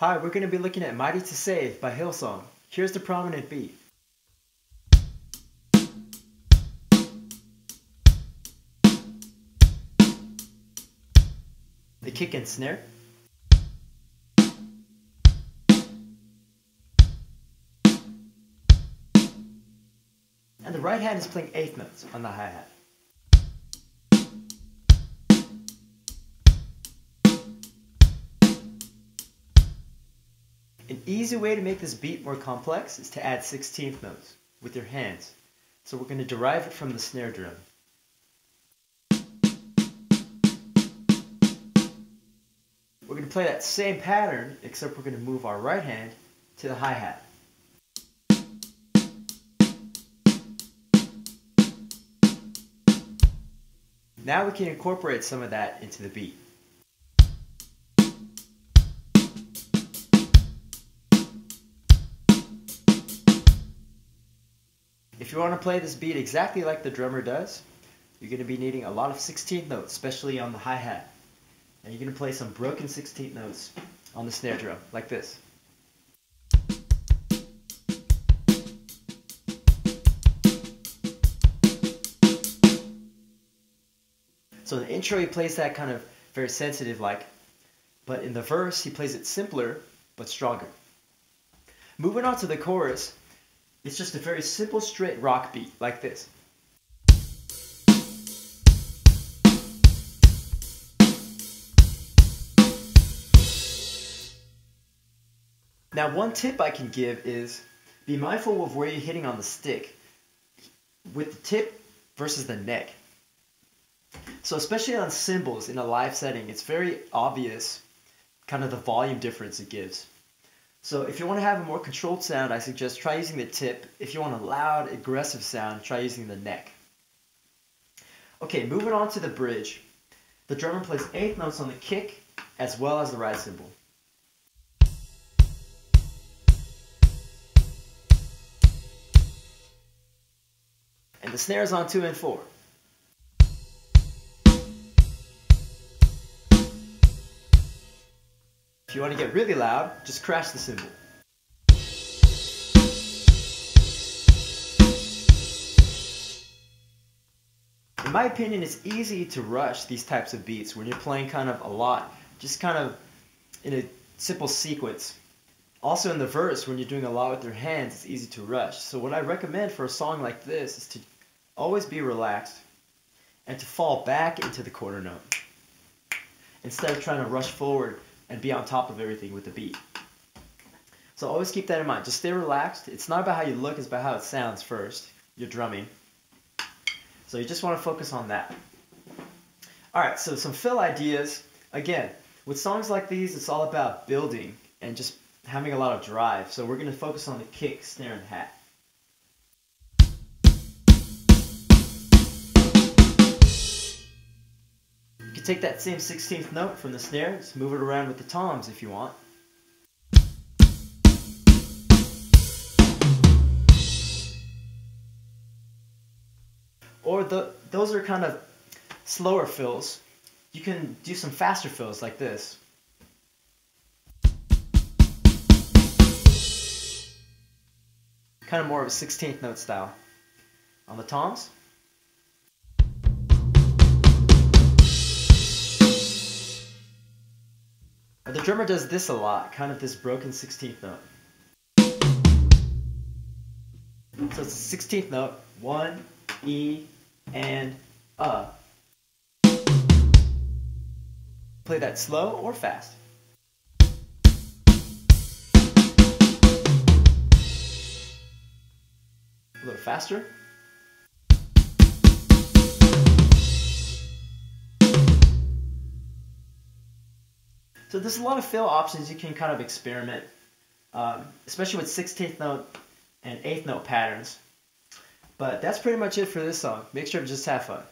Hi, we're going to be looking at Mighty to Save by Hillsong. Here's the prominent beat. The kick and snare. And the right hand is playing eighth notes on the hi-hat. An easy way to make this beat more complex is to add 16th notes with your hands. So we're going to derive it from the snare drum. We're going to play that same pattern, except we're going to move our right hand to the hi-hat. Now we can incorporate some of that into the beat. If you want to play this beat exactly like the drummer does, you're going to be needing a lot of 16th notes, especially on the hi-hat. And you're going to play some broken 16th notes on the snare drum, like this. So in the intro he plays that kind of very sensitive like, but in the verse he plays it simpler but stronger. Moving on to the chorus, it's just a very simple straight rock beat like this. Now one tip I can give is be mindful of where you're hitting on the stick with the tip versus the neck. So especially on cymbals in a live setting, it's very obvious kind of the volume difference it gives. So if you want to have a more controlled sound, I suggest try using the tip. If you want a loud, aggressive sound, try using the neck. Okay, moving on to the bridge. The drummer plays eighth notes on the kick as well as the ride cymbal. And the snare is on two and four. If you want to get really loud, just crash the cymbal. In my opinion, it's easy to rush these types of beats when you're playing kind of a lot, just kind of in a simple sequence. Also in the verse, when you're doing a lot with your hands, it's easy to rush. So what I recommend for a song like this is to always be relaxed and to fall back into the quarter note instead of trying to rush forward and be on top of everything with the beat. So always keep that in mind. Just stay relaxed. It's not about how you look, it's about how it sounds first. You're drumming. So you just want to focus on that. Alright, so some fill ideas. Again, with songs like these, it's all about building and just having a lot of drive. So we're going to focus on the kick, snare, and hat. Take that same 16th note from the snare, just move it around with the toms if you want. Or the, those are kind of slower fills. You can do some faster fills like this. Kind of more of a 16th note style. On the toms. The drummer does this a lot, kind of this broken 16th note. So it's a 16th note, one, E, and uh. Play that slow or fast. A little faster. So there's a lot of fill options you can kind of experiment, um, especially with 16th note and 8th note patterns. But that's pretty much it for this song. Make sure to just have fun.